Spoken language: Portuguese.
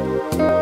Música